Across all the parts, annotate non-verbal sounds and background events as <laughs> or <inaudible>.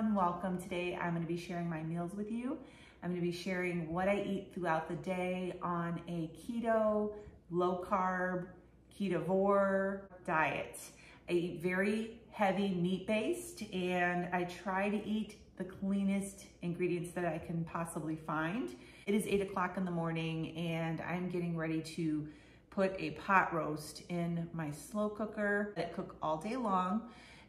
everyone, welcome. Today I'm gonna to be sharing my meals with you. I'm gonna be sharing what I eat throughout the day on a keto, low carb, ketovore diet. I eat very heavy meat based and I try to eat the cleanest ingredients that I can possibly find. It is eight o'clock in the morning and I'm getting ready to put a pot roast in my slow cooker that cook all day long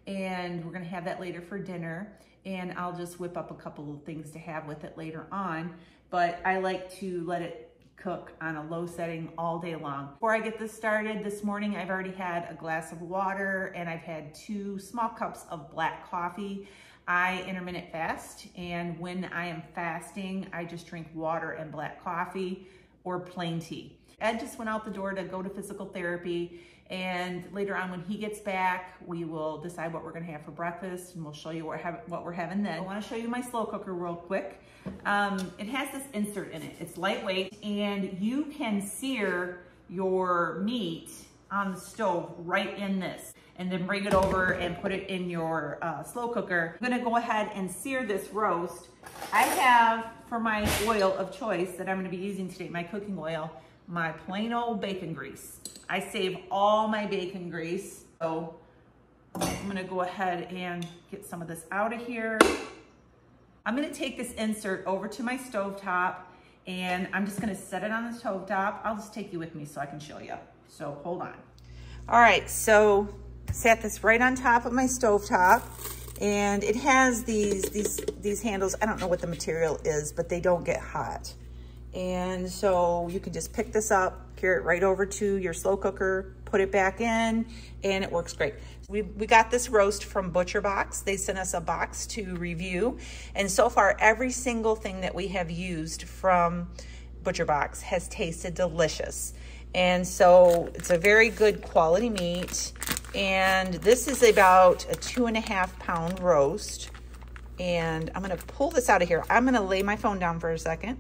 and we're gonna have that later for dinner and I'll just whip up a couple of things to have with it later on but I like to let it cook on a low setting all day long. Before I get this started, this morning I've already had a glass of water and I've had two small cups of black coffee. I intermittent fast and when I am fasting, I just drink water and black coffee or plain tea. Ed just went out the door to go to physical therapy and later on when he gets back, we will decide what we're gonna have for breakfast and we'll show you what, what we're having then. I wanna show you my slow cooker real quick. Um, it has this insert in it. It's lightweight and you can sear your meat on the stove right in this and then bring it over and put it in your uh, slow cooker. I'm gonna go ahead and sear this roast. I have, for my oil of choice that I'm gonna be using today, my cooking oil, my plain old bacon grease. I save all my bacon grease. So I'm gonna go ahead and get some of this out of here. I'm gonna take this insert over to my stove top and I'm just gonna set it on the stove top. I'll just take you with me so I can show you. So hold on. All right, so set this right on top of my stove top and it has these, these, these handles. I don't know what the material is, but they don't get hot. And so you can just pick this up, carry it right over to your slow cooker, put it back in, and it works great. We, we got this roast from Butcher Box. They sent us a box to review. And so far, every single thing that we have used from Butcher Box has tasted delicious. And so it's a very good quality meat. And this is about a two and a half pound roast. And I'm gonna pull this out of here. I'm gonna lay my phone down for a second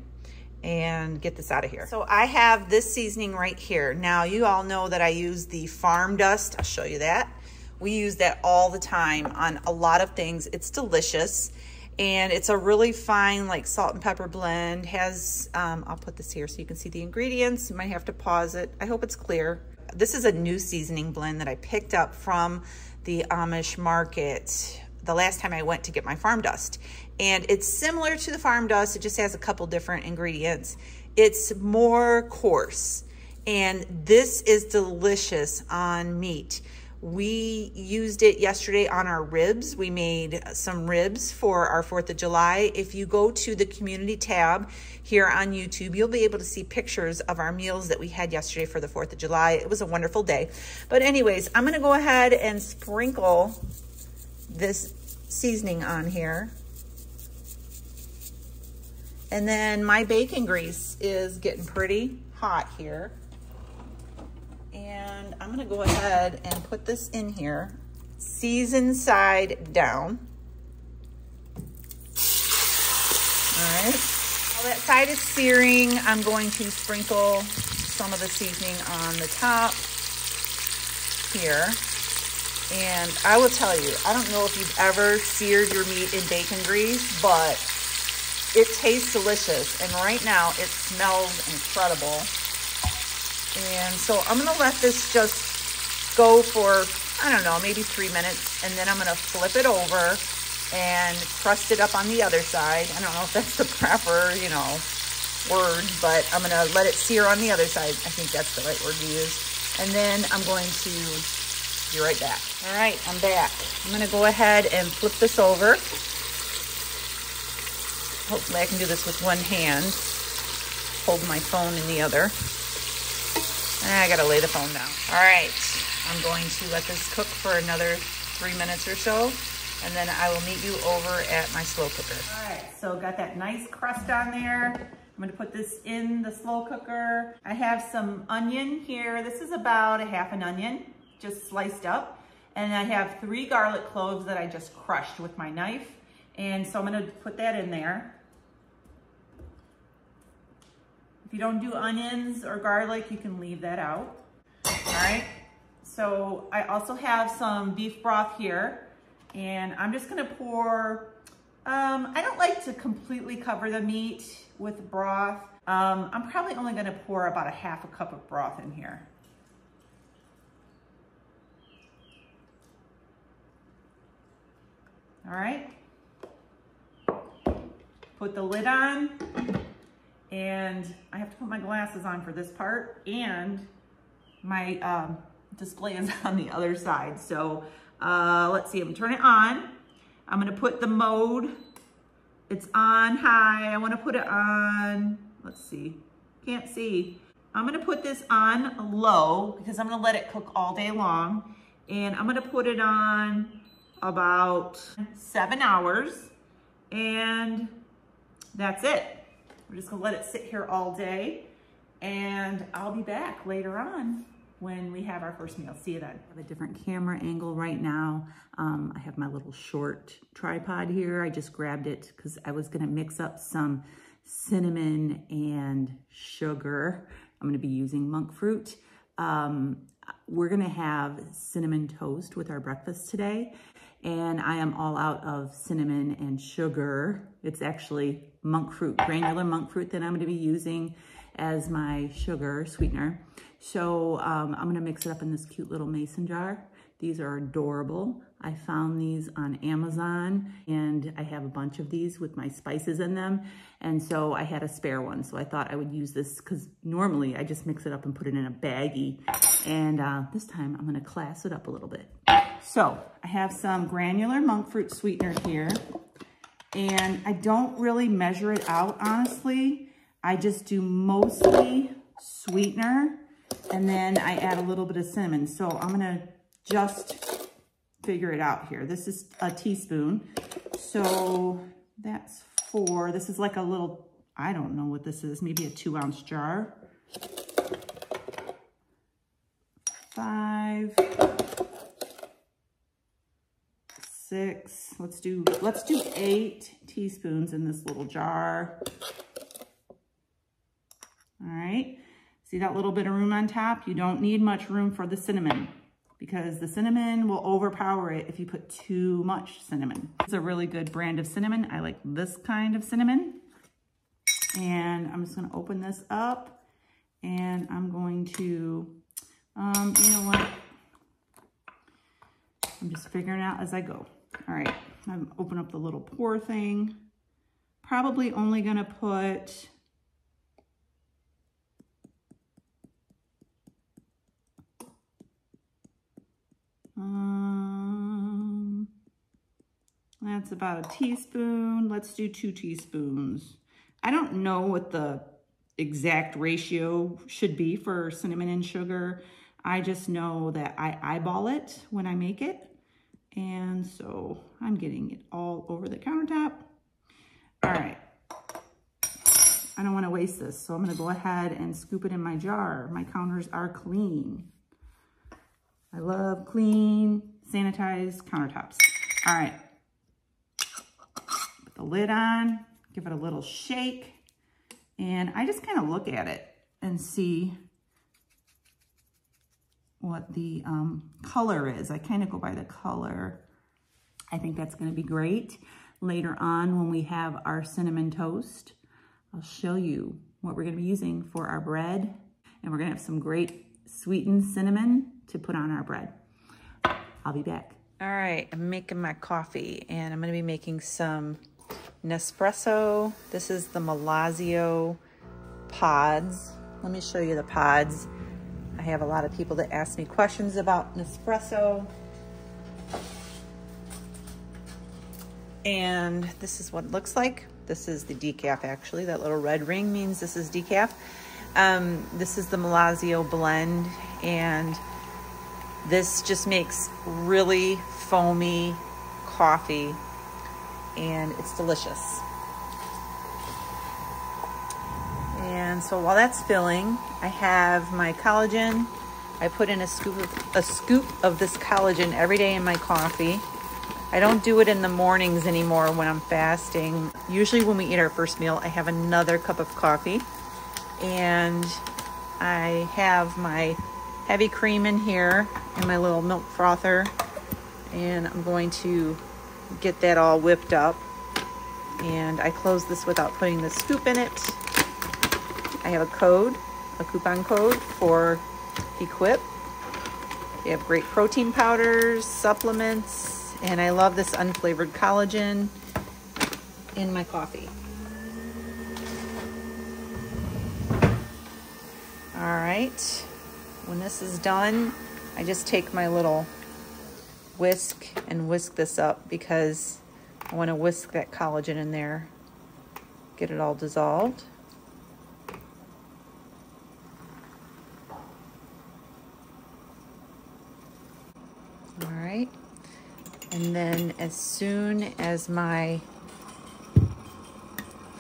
and get this out of here. So I have this seasoning right here. Now you all know that I use the farm dust. I'll show you that. We use that all the time on a lot of things. It's delicious and it's a really fine like salt and pepper blend. Has, um, I'll put this here so you can see the ingredients. You might have to pause it. I hope it's clear. This is a new seasoning blend that I picked up from the Amish market the last time I went to get my farm dust. And it's similar to the farm dust, it just has a couple different ingredients. It's more coarse, and this is delicious on meat. We used it yesterday on our ribs. We made some ribs for our 4th of July. If you go to the community tab here on YouTube, you'll be able to see pictures of our meals that we had yesterday for the 4th of July. It was a wonderful day. But anyways, I'm gonna go ahead and sprinkle this seasoning on here. And then my bacon grease is getting pretty hot here. And I'm gonna go ahead and put this in here, season side down. All right. While that side is searing, I'm going to sprinkle some of the seasoning on the top here. And I will tell you, I don't know if you've ever seared your meat in bacon grease, but it tastes delicious. And right now it smells incredible. And so I'm gonna let this just go for, I don't know, maybe three minutes. And then I'm gonna flip it over and crust it up on the other side. I don't know if that's the proper, you know, word, but I'm gonna let it sear on the other side. I think that's the right word to use. And then I'm going to be right back. All right, I'm back. I'm gonna go ahead and flip this over. Hopefully I can do this with one hand. Hold my phone in the other. Ah, I gotta lay the phone down. All right, I'm going to let this cook for another three minutes or so, and then I will meet you over at my slow cooker. All right, so got that nice crust on there. I'm gonna put this in the slow cooker. I have some onion here. This is about a half an onion just sliced up. And I have three garlic cloves that I just crushed with my knife. And so I'm gonna put that in there. If you don't do onions or garlic, you can leave that out. All right, so I also have some beef broth here. And I'm just gonna pour Um, I don't like to completely cover the meat with broth. Um, I'm probably only gonna pour about a half a cup of broth in here. All right. Put the lid on and I have to put my glasses on for this part and my um, display is <laughs> on the other side. So uh, let's see, I'm turn it on. I'm gonna put the mode, it's on high. I wanna put it on, let's see, can't see. I'm gonna put this on low because I'm gonna let it cook all day long. And I'm gonna put it on about seven hours and that's it. We're just gonna let it sit here all day and I'll be back later on when we have our first meal. See you then. I have a different camera angle right now. Um, I have my little short tripod here. I just grabbed it because I was gonna mix up some cinnamon and sugar. I'm gonna be using monk fruit. Um, we're gonna have cinnamon toast with our breakfast today and I am all out of cinnamon and sugar. It's actually monk fruit, granular monk fruit that I'm gonna be using as my sugar sweetener. So um, I'm gonna mix it up in this cute little mason jar. These are adorable. I found these on Amazon and I have a bunch of these with my spices in them. And so I had a spare one. So I thought I would use this because normally I just mix it up and put it in a baggie. And uh, this time I'm gonna class it up a little bit. So I have some granular monk fruit sweetener here. And I don't really measure it out, honestly. I just do mostly sweetener and then I add a little bit of cinnamon. So I'm gonna just figure it out here. This is a teaspoon. So that's four. This is like a little, I don't know what this is, maybe a two ounce jar. Five, six, let's do, let's do eight teaspoons in this little jar. All right, see that little bit of room on top? You don't need much room for the cinnamon because the cinnamon will overpower it if you put too much cinnamon. It's a really good brand of cinnamon. I like this kind of cinnamon. And I'm just gonna open this up and I'm going to, um, you know what? I'm just figuring out as I go. All right, I'm open up the little pour thing. Probably only gonna put Um, that's about a teaspoon. Let's do two teaspoons. I don't know what the exact ratio should be for cinnamon and sugar. I just know that I eyeball it when I make it. And so I'm getting it all over the countertop. All right. I don't want to waste this, so I'm going to go ahead and scoop it in my jar. My counters are clean. I love clean, sanitized countertops. All right, put the lid on, give it a little shake, and I just kind of look at it and see what the um, color is. I kind of go by the color. I think that's gonna be great. Later on when we have our cinnamon toast, I'll show you what we're gonna be using for our bread. And we're gonna have some great sweetened cinnamon to put on our bread. I'll be back. All right, I'm making my coffee and I'm gonna be making some Nespresso. This is the Melozio pods. Let me show you the pods. I have a lot of people that ask me questions about Nespresso. And this is what it looks like. This is the decaf actually. That little red ring means this is decaf. Um, this is the Melozio blend and this just makes really foamy coffee and it's delicious. And so while that's filling, I have my collagen. I put in a scoop of, a scoop of this collagen every day in my coffee. I don't do it in the mornings anymore when I'm fasting. Usually when we eat our first meal, I have another cup of coffee. And I have my heavy cream in here and my little milk frother and I'm going to get that all whipped up And I close this without putting the scoop in it. Have a code, a coupon code for Equip. They have great protein powders, supplements, and I love this unflavored collagen in my coffee. All right, when this is done, I just take my little whisk and whisk this up because I want to whisk that collagen in there, get it all dissolved. All right, and then as soon as my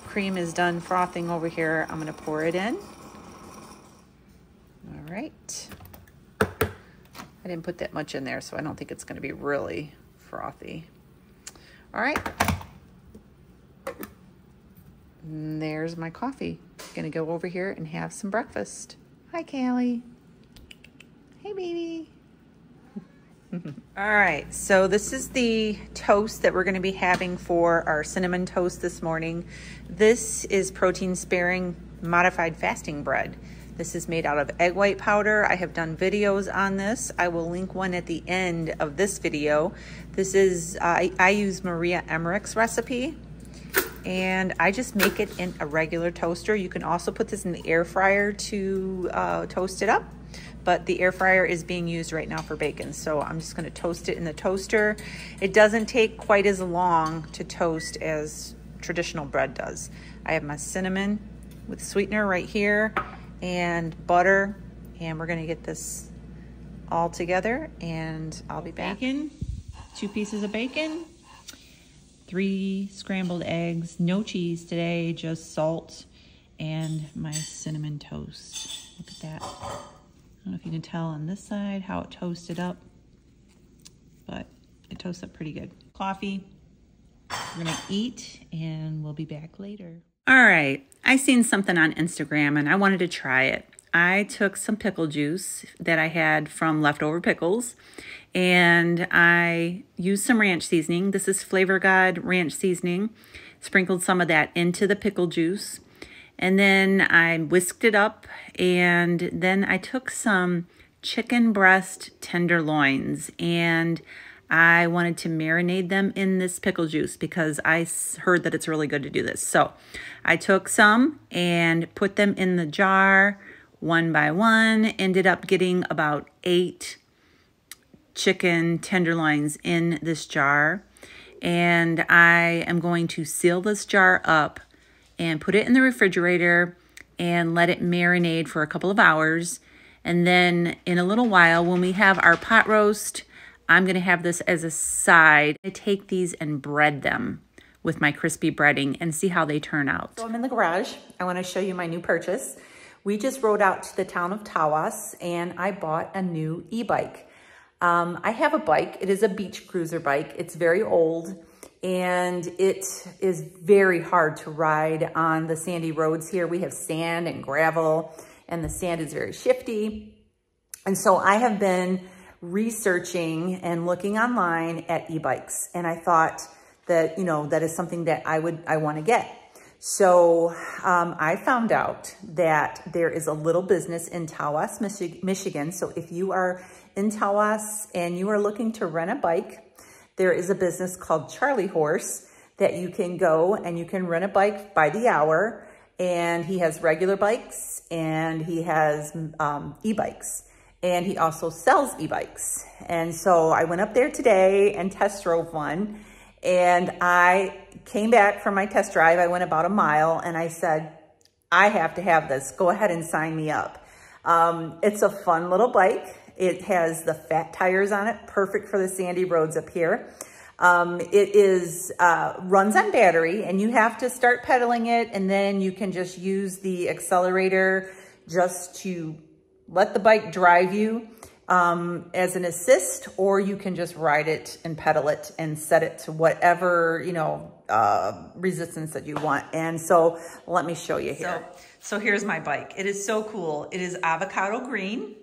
cream is done frothing over here, I'm going to pour it in. All right. I didn't put that much in there, so I don't think it's going to be really frothy. All right. And there's my coffee. Gonna go over here and have some breakfast. Hi, Callie. Hey, baby. All right, so this is the toast that we're gonna be having for our cinnamon toast this morning. This is protein sparing modified fasting bread. This is made out of egg white powder. I have done videos on this. I will link one at the end of this video. This is, I, I use Maria Emmerich's recipe and I just make it in a regular toaster. You can also put this in the air fryer to uh, toast it up, but the air fryer is being used right now for bacon. So I'm just gonna toast it in the toaster. It doesn't take quite as long to toast as traditional bread does. I have my cinnamon with sweetener right here and butter. And we're gonna get this all together and I'll be back. Bacon, two pieces of bacon, three scrambled eggs, no cheese today, just salt and my cinnamon toast. Look at that. I don't know if you can tell on this side how it toasted up, but it toasts up pretty good. Coffee, we're gonna eat and we'll be back later. All right, I seen something on Instagram and I wanted to try it. I took some pickle juice that I had from leftover pickles and I used some ranch seasoning. This is Flavor God ranch seasoning. Sprinkled some of that into the pickle juice. And then I whisked it up and then I took some chicken breast tenderloins and I wanted to marinate them in this pickle juice because I heard that it's really good to do this. So I took some and put them in the jar one by one, ended up getting about eight chicken tenderloins in this jar. And I am going to seal this jar up and put it in the refrigerator and let it marinate for a couple of hours. And then in a little while, when we have our pot roast, I'm gonna have this as a side. I take these and bread them with my crispy breading and see how they turn out. So I'm in the garage. I wanna show you my new purchase. We just rode out to the town of Tawas and I bought a new e-bike. Um, I have a bike. It is a beach cruiser bike. It's very old and it is very hard to ride on the sandy roads here. We have sand and gravel and the sand is very shifty. And so I have been researching and looking online at e-bikes. And I thought that, you know, that is something that I would, I want to get. So um, I found out that there is a little business in Tawas, Michi Michigan. So if you are in Tawas and you are looking to rent a bike, there is a business called Charlie Horse that you can go and you can rent a bike by the hour. And he has regular bikes and he has um, e-bikes and he also sells e-bikes. And so I went up there today and test drove one and I came back from my test drive. I went about a mile and I said, I have to have this. Go ahead and sign me up. Um, it's a fun little bike. It has the fat tires on it, perfect for the sandy roads up here. Um, it is uh, runs on battery and you have to start pedaling it and then you can just use the accelerator just to let the bike drive you um, as an assist, or you can just ride it and pedal it and set it to whatever, you know, uh, resistance that you want. And so let me show you here. So, so here's my bike. It is so cool. It is avocado green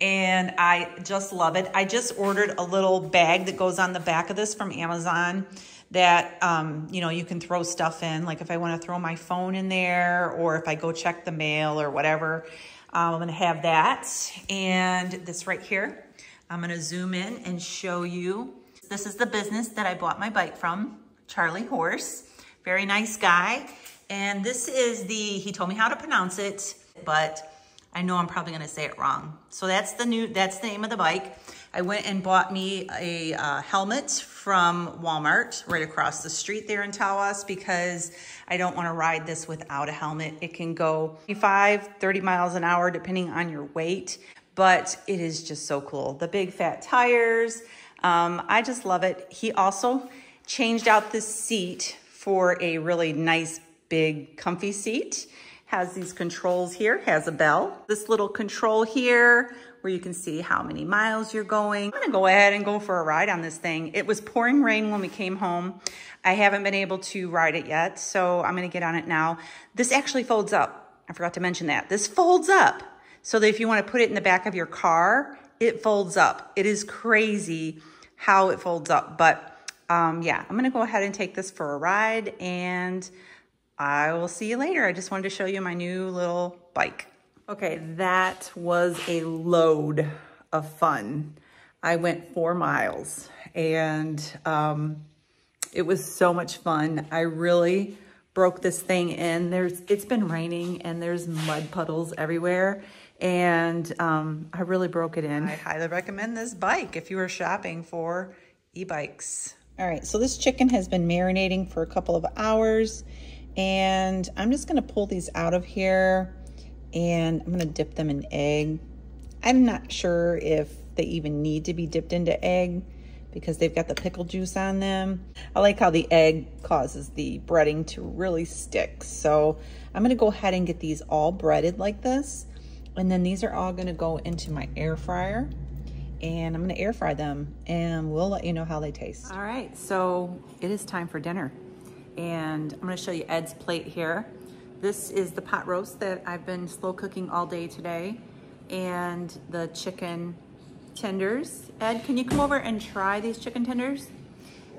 and I just love it. I just ordered a little bag that goes on the back of this from Amazon that, um, you know, you can throw stuff in. Like if I want to throw my phone in there or if I go check the mail or whatever, um, I'm going to have that. And this right here, I'm going to zoom in and show you. This is the business that I bought my bike from, Charlie Horse. Very nice guy. And this is the, he told me how to pronounce it, but I know I'm probably gonna say it wrong. So that's the new, that's the name of the bike. I went and bought me a uh, helmet from Walmart right across the street there in Tawas because I don't wanna ride this without a helmet. It can go 25, 30 miles an hour depending on your weight, but it is just so cool. The big fat tires, um, I just love it. He also changed out the seat for a really nice, big, comfy seat has these controls here, has a bell. This little control here where you can see how many miles you're going. I'm gonna go ahead and go for a ride on this thing. It was pouring rain when we came home. I haven't been able to ride it yet, so I'm gonna get on it now. This actually folds up. I forgot to mention that. This folds up so that if you wanna put it in the back of your car, it folds up. It is crazy how it folds up, but um, yeah, I'm gonna go ahead and take this for a ride and I will see you later. I just wanted to show you my new little bike. Okay, that was a load of fun. I went four miles and um, it was so much fun. I really broke this thing in. There's, it's been raining and there's mud puddles everywhere and um, I really broke it in. I highly recommend this bike if you are shopping for e-bikes. All right, so this chicken has been marinating for a couple of hours. And I'm just gonna pull these out of here and I'm gonna dip them in egg. I'm not sure if they even need to be dipped into egg because they've got the pickle juice on them. I like how the egg causes the breading to really stick. So I'm gonna go ahead and get these all breaded like this. And then these are all gonna go into my air fryer and I'm gonna air fry them and we'll let you know how they taste. All right, so it is time for dinner and I'm gonna show you Ed's plate here. This is the pot roast that I've been slow cooking all day today and the chicken tenders. Ed, can you come over and try these chicken tenders?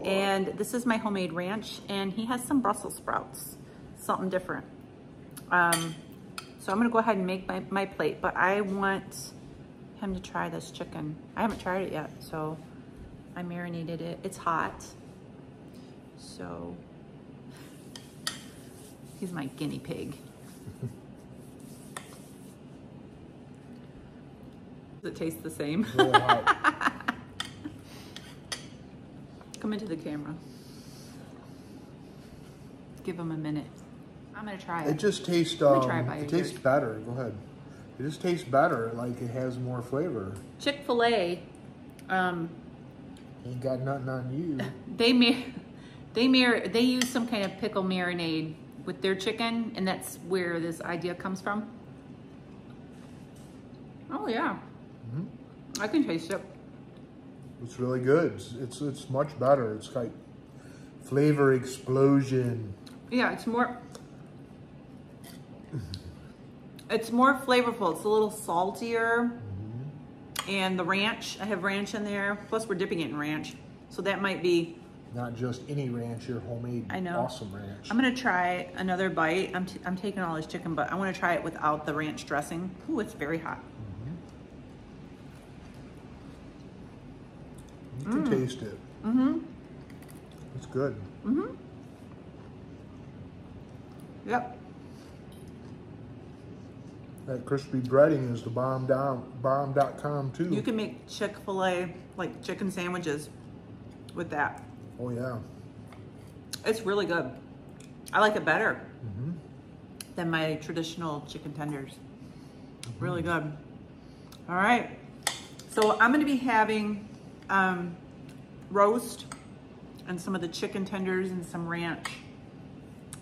And this is my homemade ranch and he has some Brussels sprouts, something different. Um, so I'm gonna go ahead and make my, my plate, but I want him to try this chicken. I haven't tried it yet, so I marinated it. It's hot, so He's my guinea pig. Does it taste the same? <laughs> <laughs> Come into the camera. Give him a minute. I'm gonna try it. It just tastes. Um, it, it tastes better. Go ahead. It just tastes better. Like it has more flavor. Chick Fil A. Um, Ain't got nothing on you. <laughs> They mar they mar they use some kind of pickle marinade with their chicken, and that's where this idea comes from. Oh yeah, mm -hmm. I can taste it. It's really good. It's, it's, it's much better. It's like flavor explosion. Yeah, it's more. It's more flavorful. It's a little saltier. Mm -hmm. And the ranch, I have ranch in there. Plus we're dipping it in ranch. So that might be not just any ranch, your homemade I know. awesome ranch. I'm gonna try another bite. I'm, t I'm taking all this chicken, but I wanna try it without the ranch dressing. Ooh, it's very hot. Mm -hmm. You can mm. taste it. Mm-hmm. It's good. Mm-hmm. Yep. That crispy breading is the bomb down bomb.com too. You can make Chick-fil-A like chicken sandwiches with that. Oh yeah. It's really good. I like it better mm -hmm. than my traditional chicken tenders. Mm -hmm. Really good. All right. So I'm gonna be having um, roast and some of the chicken tenders and some ranch.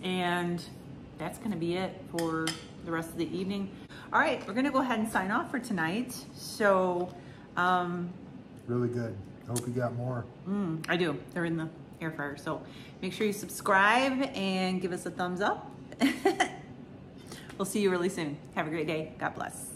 And that's gonna be it for the rest of the evening. All right, we're gonna go ahead and sign off for tonight. So, um, really good. I hope you got more. Mm, I do. They're in the air fryer. So make sure you subscribe and give us a thumbs up. <laughs> we'll see you really soon. Have a great day. God bless.